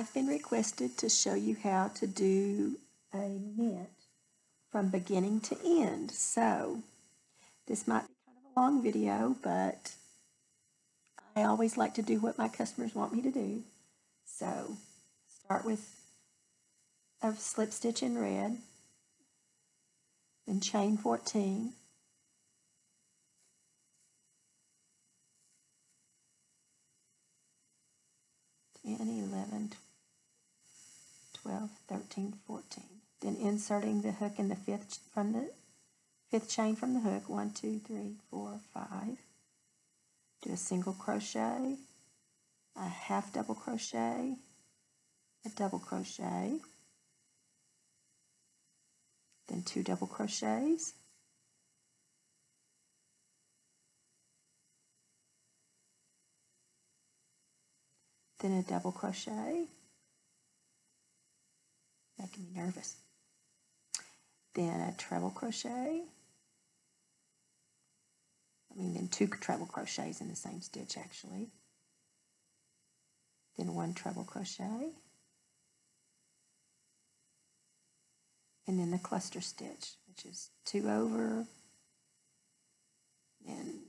I've been requested to show you how to do a mint from beginning to end. So this might be kind of a long video, but I always like to do what my customers want me to do. So start with a slip stitch in red, then chain 14, Ten, eleven, twelve, thirteen, fourteen. Then inserting the hook in the fifth from the fifth chain from the hook. One, two, three, four, five. Do a single crochet, a half double crochet, a double crochet, then two double crochets, then a double crochet, making me nervous, then a treble crochet, I mean then two treble crochets in the same stitch actually, then one treble crochet, and then the cluster stitch, which is two over, and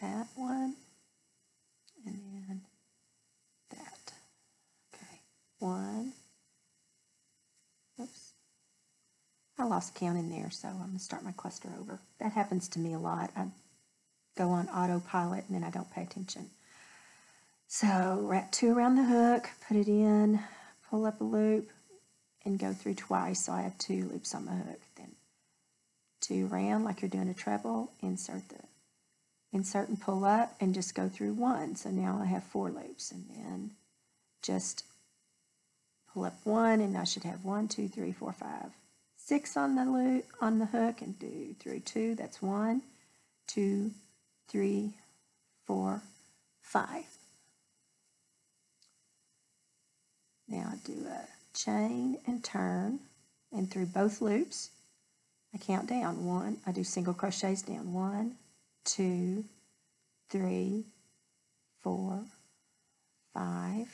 that one, and then that. Okay, one, oops, I lost count in there, so I'm going to start my cluster over. That happens to me a lot. I go on autopilot and then I don't pay attention. So wrap two around the hook, put it in, pull up a loop, and go through twice. So I have two loops on the hook. Then two round like you're doing a treble, insert the insert and pull up and just go through one. So now I have four loops and then just pull up one and I should have one, two, three, four, five, six on the loop on the hook and do through two. That's one, two, three, four, five. Now I do a chain and turn and through both loops I count down one I do single crochets down one two, three, four, five,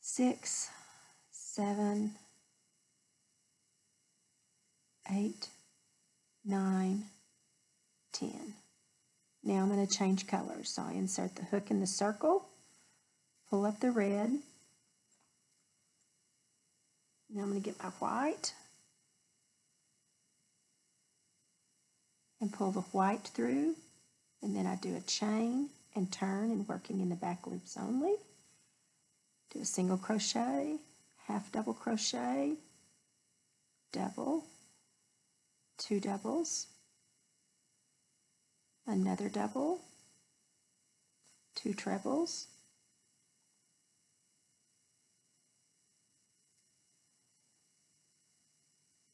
six, seven, eight, nine, ten. Now I'm going to change colors. So I insert the hook in the circle, pull up the red. Now I'm going to get my white and pull the white through and then I do a chain and turn and working in the back loops only. Do a single crochet, half double crochet, double, two doubles, another double, two trebles,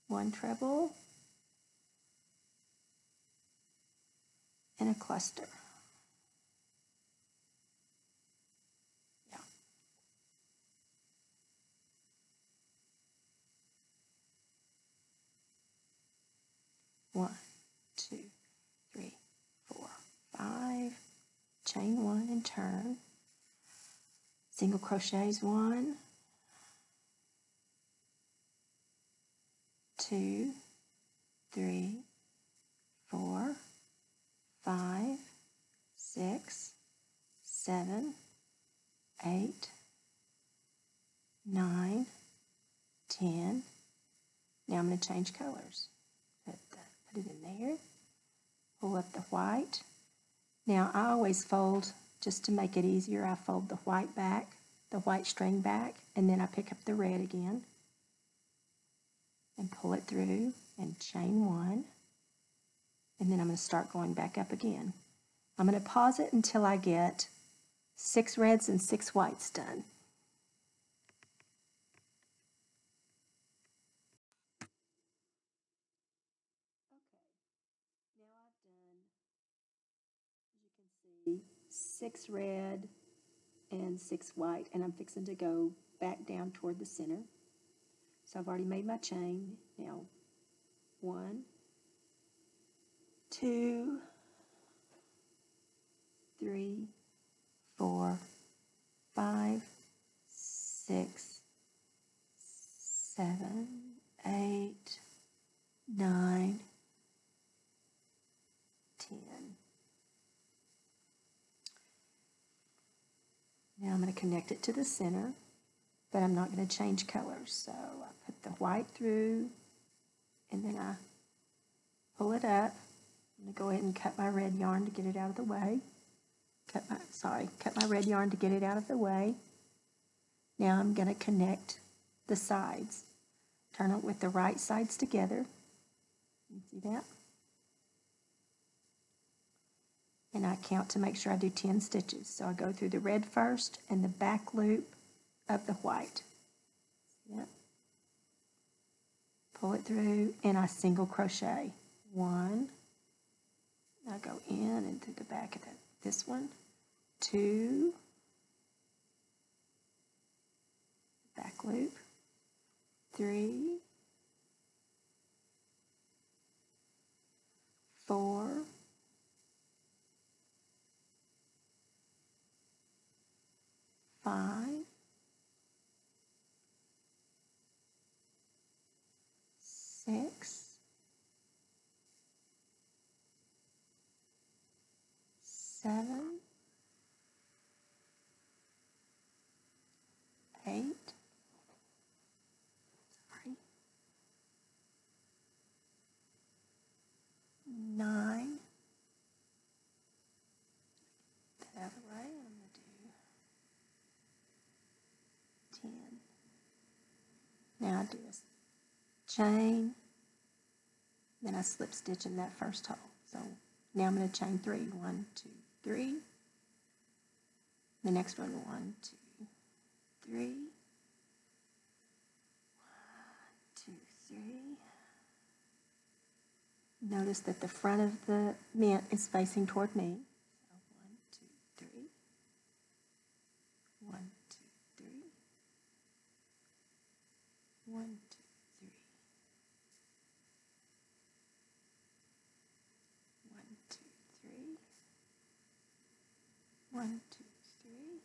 one treble, and a cluster. One, two, three, four, five. Chain one and turn. Single crochets one, two, three, four, five, six, seven, eight, nine, ten. Now I'm going to change colors. Put, it in there. Pull up the white. Now I always fold, just to make it easier, I fold the white back, the white string back, and then I pick up the red again and pull it through and chain one and then I'm going to start going back up again. I'm going to pause it until I get six reds and six whites done. Okay, now I've done, as you can see, six red and six white, and I'm fixing to go back down toward the center. So I've already made my chain. Now, one, two, three, four, I'm going to connect it to the center, but I'm not going to change colors. So I put the white through, and then I pull it up. I'm going to go ahead and cut my red yarn to get it out of the way. Cut my, sorry, cut my red yarn to get it out of the way. Now I'm going to connect the sides. Turn it with the right sides together. You see that? And I count to make sure I do 10 stitches. So I go through the red first and the back loop of the white. That? Pull it through and I single crochet. One. I go in and through the back of the, this one. Two. Back loop. Three. Four. Five. Six. Seven. Eight. Sorry. Nine. That out of the way. I'm going to do ten. Now I do a s- chain, then I slip stitch in that first hole. So now I'm going to chain three. One, two, three. The next one, one, two, three. One, two, three. Notice that the front of the mint is facing toward me. So one, two, three. One, two, three. One, two, three. One, two, three. One, two, three.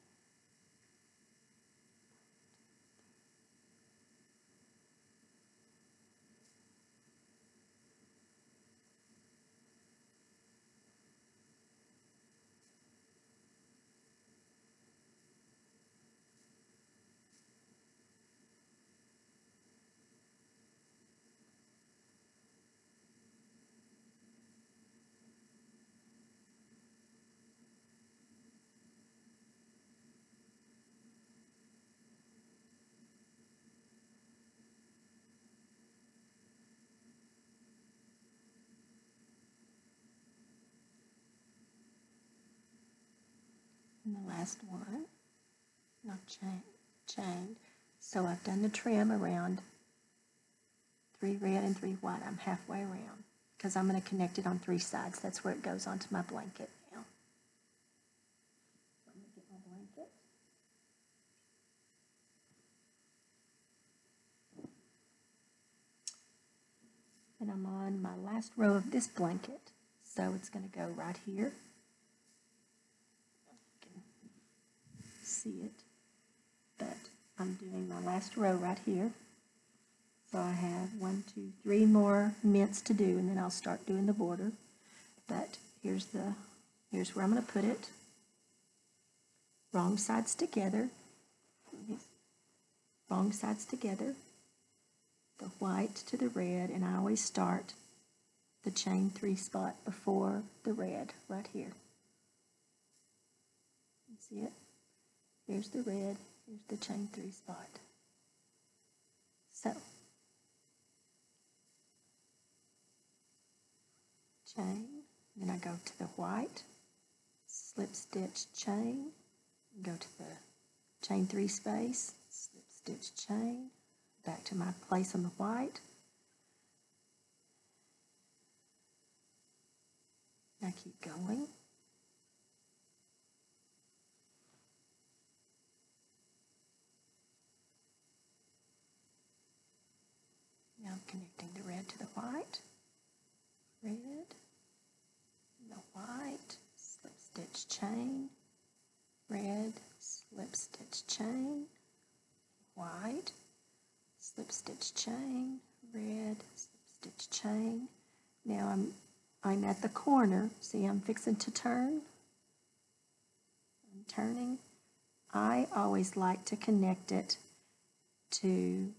The last one, not chain, chained. So I've done the trim around three red and three white. I'm halfway around because I'm going to connect it on three sides. That's where it goes onto my blanket now. Get my blanket. And I'm on my last row of this blanket. So it's going to go right here. You can see it. But I'm doing my last row right here. So I have one, two, three more mints to do, and then I'll start doing the border. But here's the here's where I'm going to put it. Wrong sides together. Wrong sides together. The white to the red, and I always start the chain three spot before the red right here. See it? Here's the red, here's the chain three spot. So, chain, then I go to the white, slip stitch chain, go to the chain three space, slip stitch chain, back to my place on the white. I keep going. Connecting the red to the white. Red, the white, slip stitch chain, red, slip stitch chain, white, slip stitch chain, red, slip stitch chain. Now I'm I'm at the corner. See, I'm fixing to turn. I'm turning. I always like to connect it to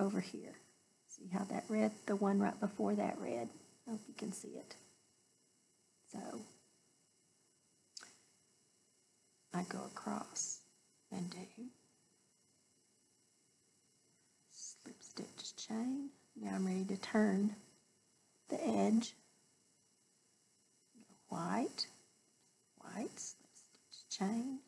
over here. See how that red, the one right before that red? I hope you can see it. So I go across and do slip stitch chain. Now I'm ready to turn the edge. White, white, slip stitch chain.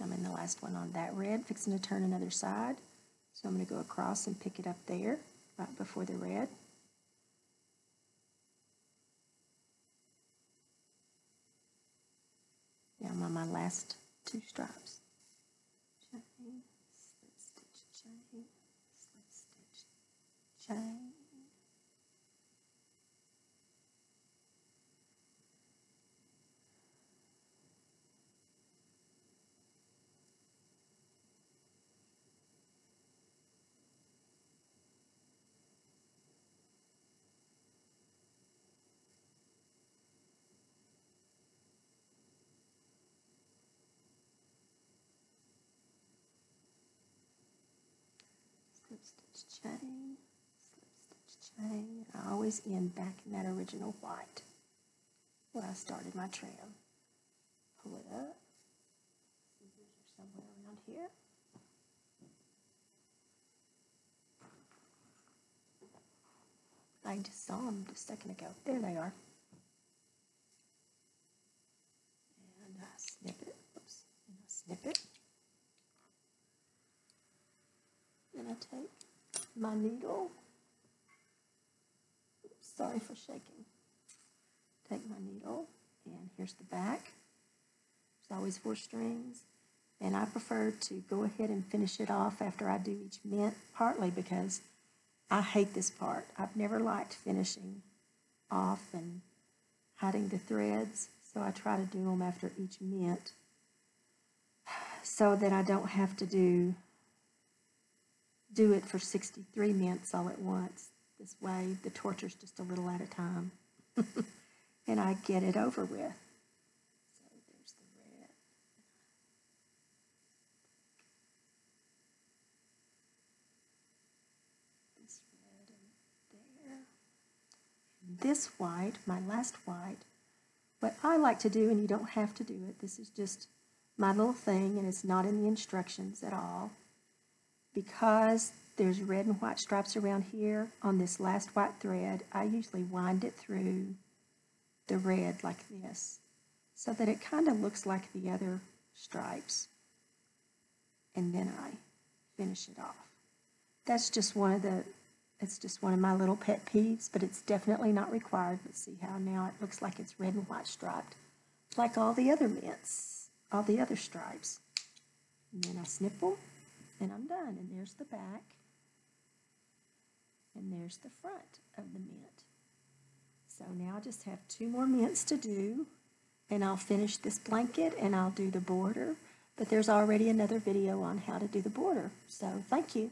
I'm in the last one on that red, fixing to turn another side. So I'm going to go across and pick it up there, right before the red. Now I'm on my last two stripes. Chain, slip stitch, chain, slip stitch, chain. slip stitch chain, slip stitch chain. I always end back in that original white where I started my trim. Pull it up. Scissors are somewhere around here. I just saw them just a second ago. There they are. And I snip it. Oops. And I snip it. Then I take my needle. Oops, sorry for shaking. Take my needle, and here's the back. There's always four strings. And I prefer to go ahead and finish it off after I do each mint, partly because I hate this part. I've never liked finishing off and hiding the threads, so I try to do them after each mint so that I don't have to do do it for 63 minutes all at once. This way, the torture's just a little at a time. and I get it over with. So there's the red. This red in there. This white, my last white, what I like to do, and you don't have to do it, this is just my little thing, and it's not in the instructions at all because there's red and white stripes around here on this last white thread, I usually wind it through the red like this so that it kind of looks like the other stripes. And then I finish it off. That's just one of the, it's just one of my little pet peeves, but it's definitely not required. But see how now it looks like it's red and white striped, like all the other mints, all the other stripes. And then I snip them and I'm done. And there's the back, and there's the front of the mint. So now I just have two more mints to do, and I'll finish this blanket and I'll do the border. But there's already another video on how to do the border. So thank you.